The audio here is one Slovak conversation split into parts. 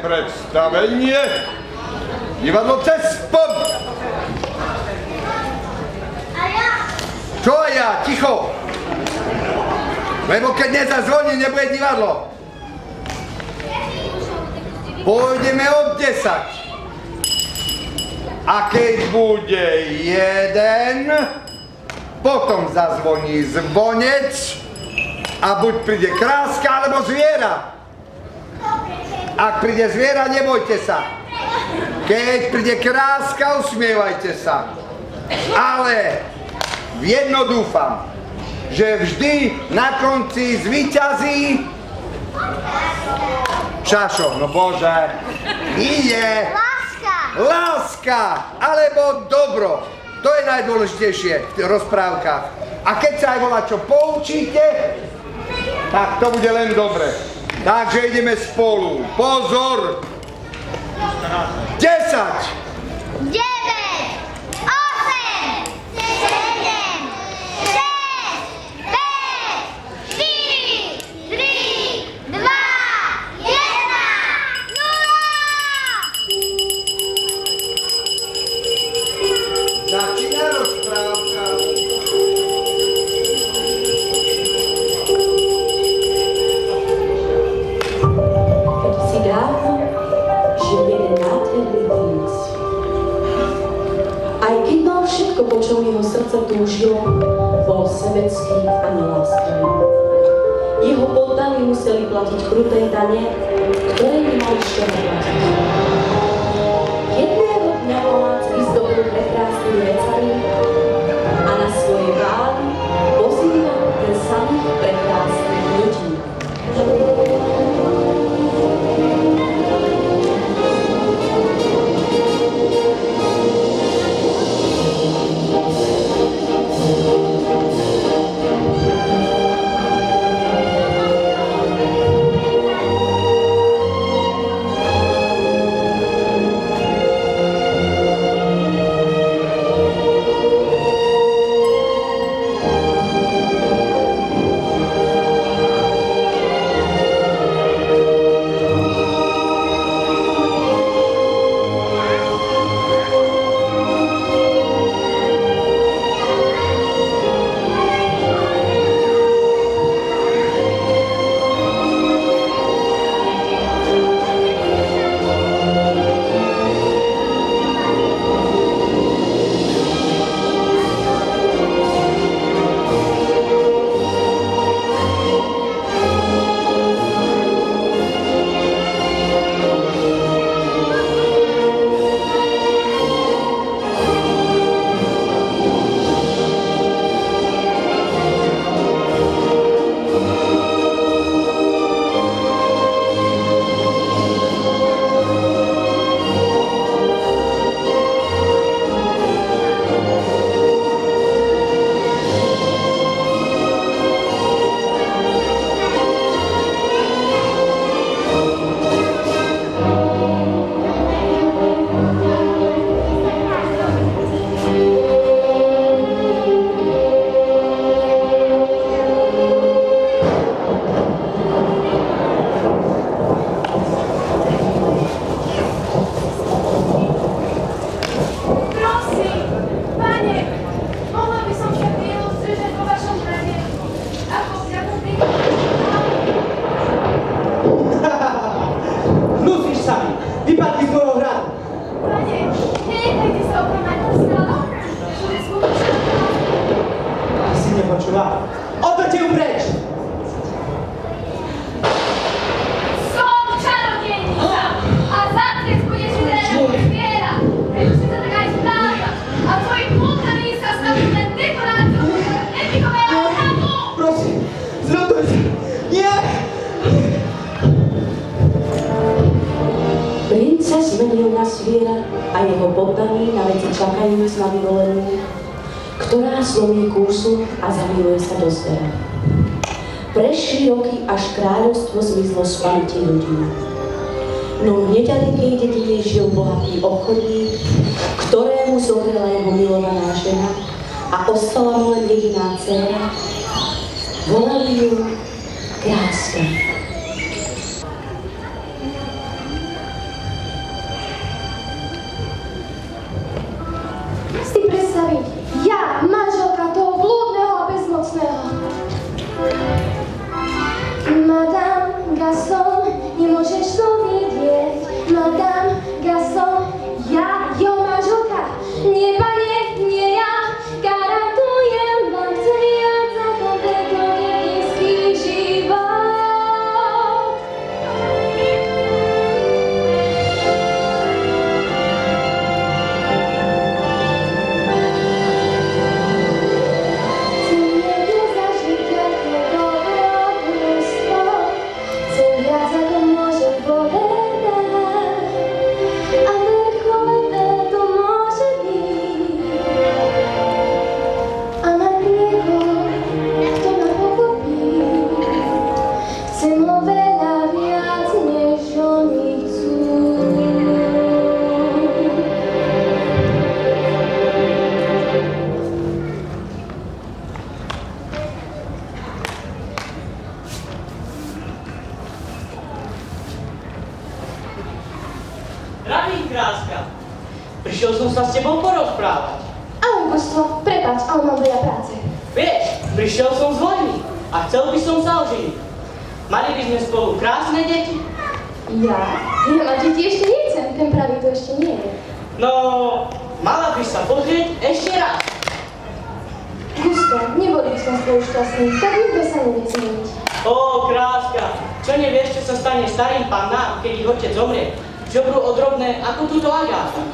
Predstavenie. Divadlo ja? Čo a ja? Ticho. Lebo keď nezazvoní, nebude divadlo. Pôjdeme od 10. A keď bude jeden, potom zazvoní zvonec a buď príde kráska alebo zviera. Ak príde zviera, nebojte sa. Keď príde kráska, usmievajte sa. Ale v jedno dúfam, že vždy na konci zvíťazí Šašo, no bože, nie. Láska. Láska, alebo dobro. To je najdôležitejšie v rozprávkach. A keď sa aj volá čo poučíte, tak to bude len dobre. Takže ideme spolu. Pozor! 10! Sebecký a neláskavý. Jeho poddaní museli platiť kruté dane, ktoré nemali z čoho platiť. Jedného dňa palác vyzdobil prekrásnymi vecami a jeho poddaní na veci čakajúc na vyvolenú, ktorá zlomí kúsu a zamiluje sa do zvera. Prešli roky, až kráľovstvo zmizlo z pamäti ľudí. No v nedalekej dedine žil bohatý obchodník, ktorému zomrela jeho milovaná žena a ostala mu len jediná dcera. Volali ju Kráska. Mali by sme spolu krásne deti. Ja? Ja mať deti ešte nechcem, ten pravý to ešte nie je. No, mala by sa pozrieť ešte raz. Gusto, neboli by sme spolu šťastní, tak nikto sa nevie zmeniť. Ó, kráska, čo nevieš, čo sa stane starým pannám, keď ich otec zomrie? Žobrú odrobné ako túto Agáta.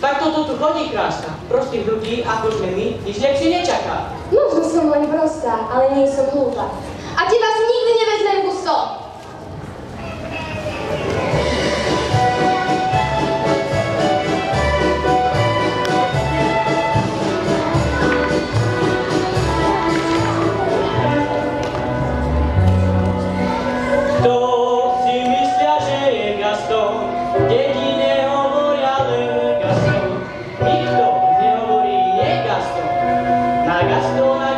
Takto to tu chodí, kráska. Prostých ľudí, ako sme my, nič lepšie nečaká. Možno som len prostá, ale nie som hlúpa. A teba si nikdy nevezmem, Gusto! Gaston,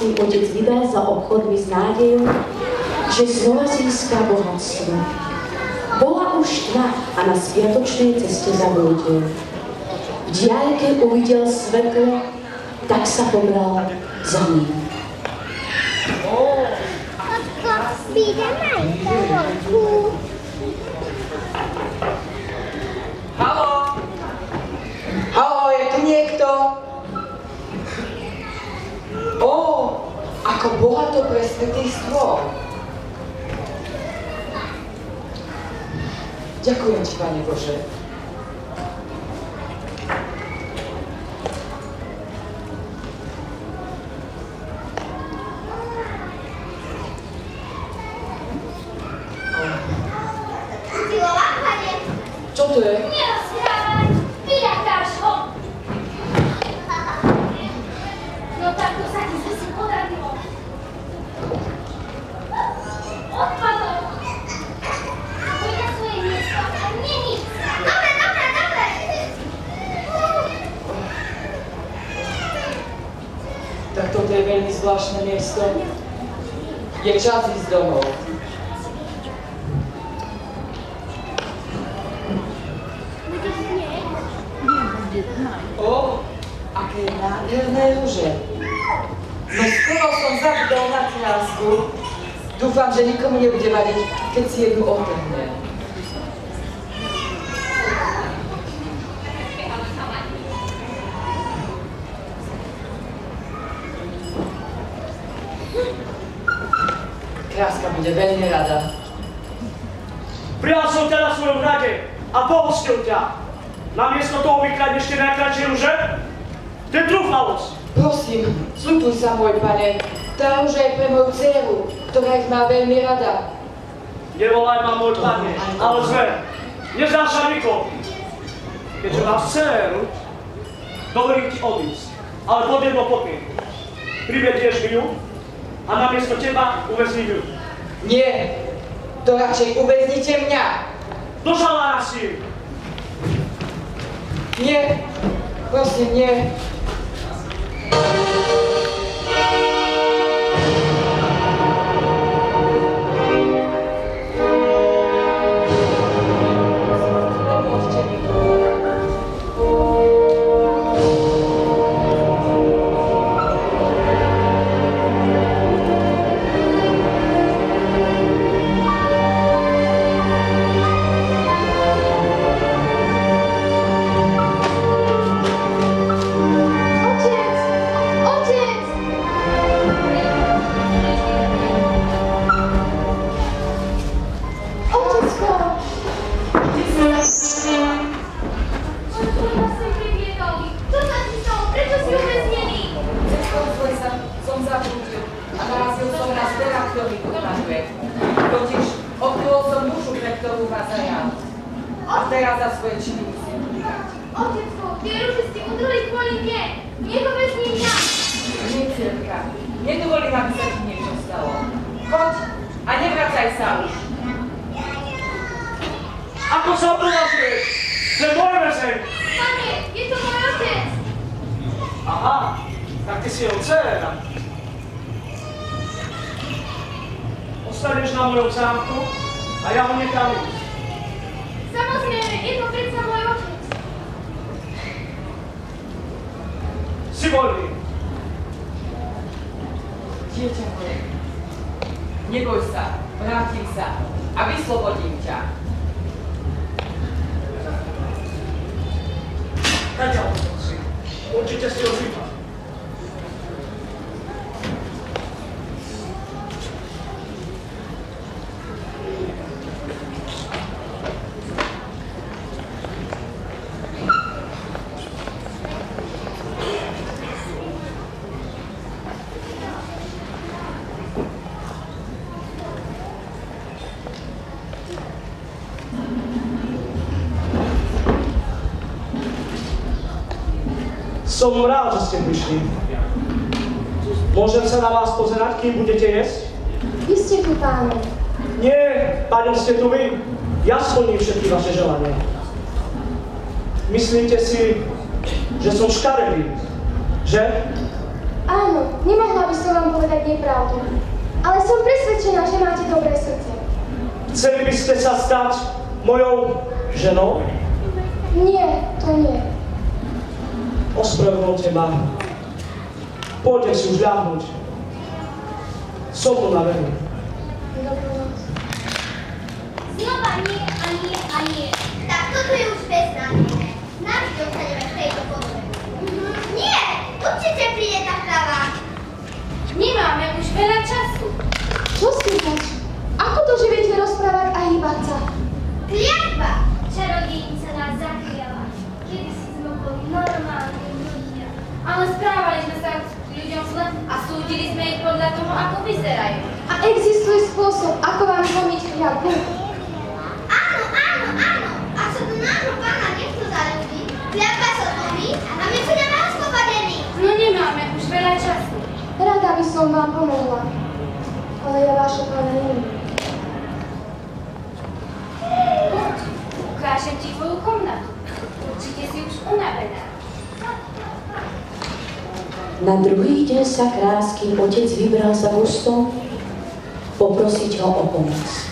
krásny otec vydal za obchodmi s nádejou, že znova získa bohatstvo. Bola už tma a na spiatočnej ceste zablúdil. V diaľke uvidel svetlo, tak sa pobral za ním. Otko, pídeme aj po voľku. ako Boha to presvedejstvo. Ďakujem Ti, Pane Bože. Čo to je? Kráska bude veľmi rada. Prijal som na svojom rade a pohostil ťa. Namiesto toho vykradneš tie najkračšie ruže? To je trúfalosť. Prosím, sľubuj sa, môj pane. Tá už aj pre moju dceru, ktorá ich má veľmi rada. Nevolaj ma môj pane, ale zver. Neznášam nikoho. Keďže máš dceru, dovolím ti odísť. Ale pod jedno podmienku. Privedieš mi ju a namiesto teba uväzním ju. Nie, to radšej uväznite mňa. Do žalára si! Nie, prosím, nie. Choď a nevracaj sa už. Ako sa považuješ? To je môj. Pane, je to môj otec. Aha, tak ty si jeho dcera. Ostaneš na mojom zámku a ja ho nechám ísť. Samozrejme, je to predsa môj otec. Si voľný. Dieťa moje, neboj sa, vrátim sa a vyslobodím ťa. Si. Určite si ho Som rád, že ste prišli. Môžem sa na vás pozerať, kým budete jesť? Vy ste tu, páne. Nie, páňom ste tu vy. Ja splním všetky vaše želania. Myslíte si, že som škaredý, že? Áno, nemohla by som vám povedať nepravdu. Ale som presvedčená, že máte dobré srdce. Chceli by ste sa stať mojou ženou? Nie, to nie. Ospravedlňte ma. Poďte si už ľahnuť. Som tu na veru. Dobrú noc. Znova nie a nie a nie. Tak toto je už beznádejné. Navždy dostaneme v tejto podobe. Nie! Určite príde tá pravá. Nemáme už veľa času. Čo spýtaš? Ako to, že viete rozprávať a hýbať sa? Kliatba! Čarodejnica nás zakryla. Kedy si sme boli normálni ľudia. Ale správali sme sa k ľuďom zle a súdili sme ich podľa toho, ako vyzerajú. A existuje spôsob, ako vám zlomiť kliatbu? Áno, áno, áno. A sa do nášho pána niekto zalúbi, kliatba sa zlomí a my budeme oslobodení. No nemáme už veľa času. Rada by som vám pomohla. Ale ja vaša pána neviem. Ukážem ti tvoju komnatu. Určite si už unavená. Na druhý deň sa kráľský otec vybral za Gustom poprosiť ho o pomoc.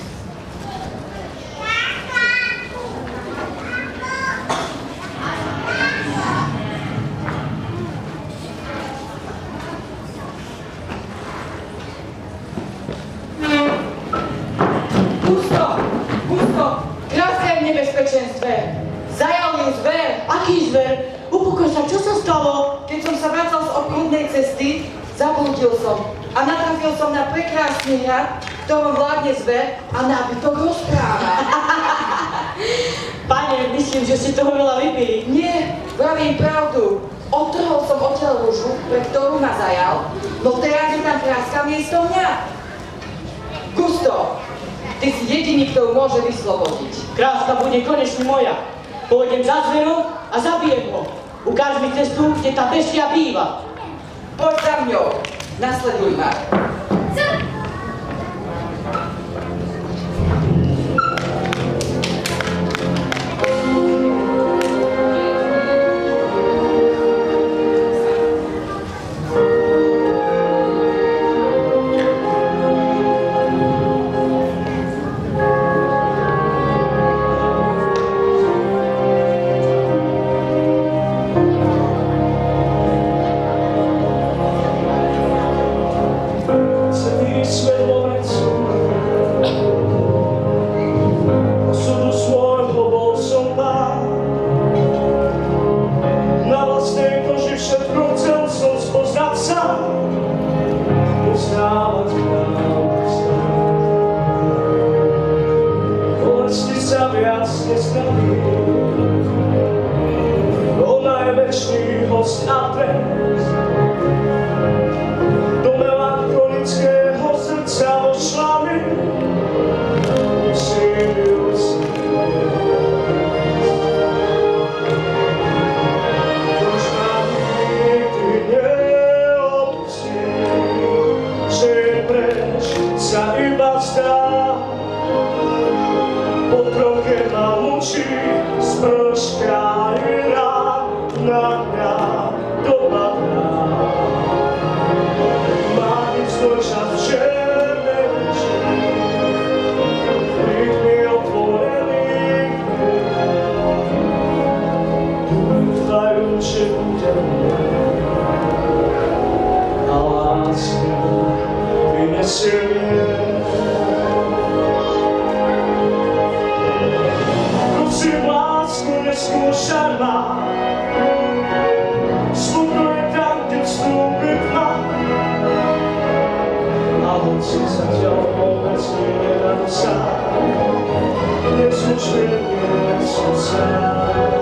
Som na prekrásny hrad, ktorom vládne zver a nábytok rozpráva. Pane, myslím, že si toho veľa vypili. Nie, vravím pravdu. Otrhol som odtiaľ rúžu, pre ktorú ma zajal, no teraz je tam kráska miesto mňa. Gusto, ty si jediný, kto ju môže vyslobodiť. Kráska bude konečne moja. Pôjdem za zverom a zabijem ho. Ukáž mi cestu, kde tá bestia býva. Poď za mňou, nasleduj ma. A hoci sa ťa vôbec nedá sám, dnes už viem, nie som sám. Viem,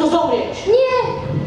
Za toto zomrieš. Nie! Nie!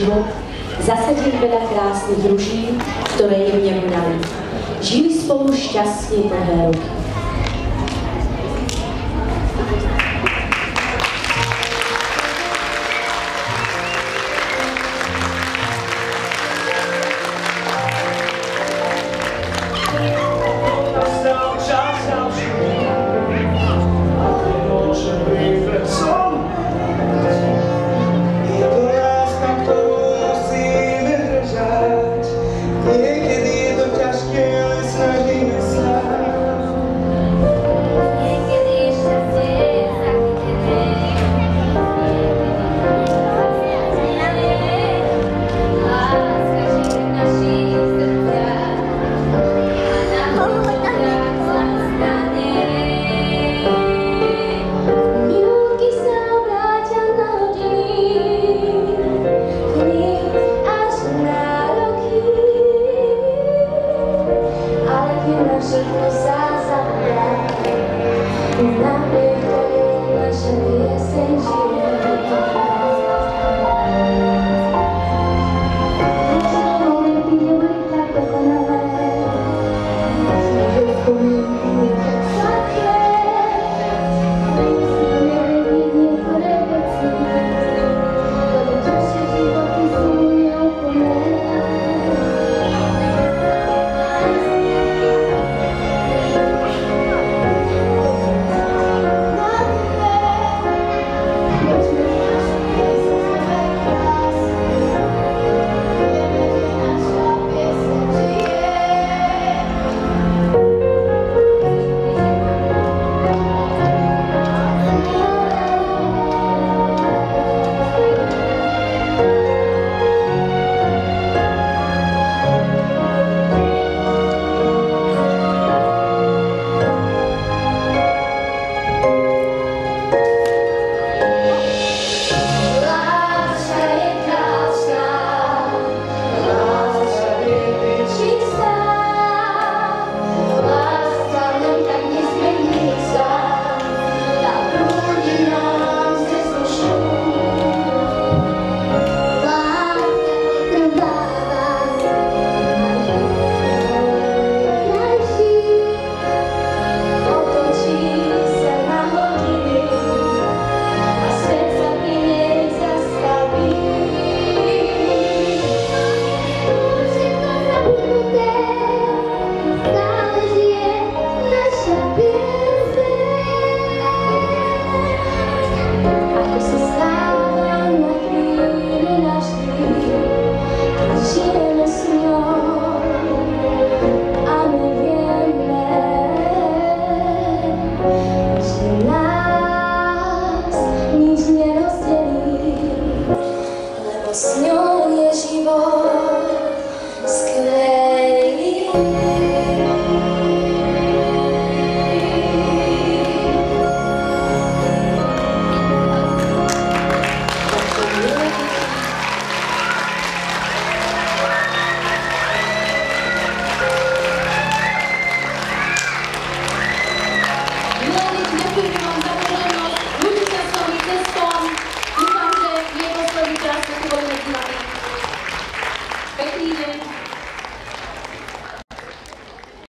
Život, zasadili veľa krásnych ruží, ktoré jemne voňali. Žili spolu šťastne dlhé roky.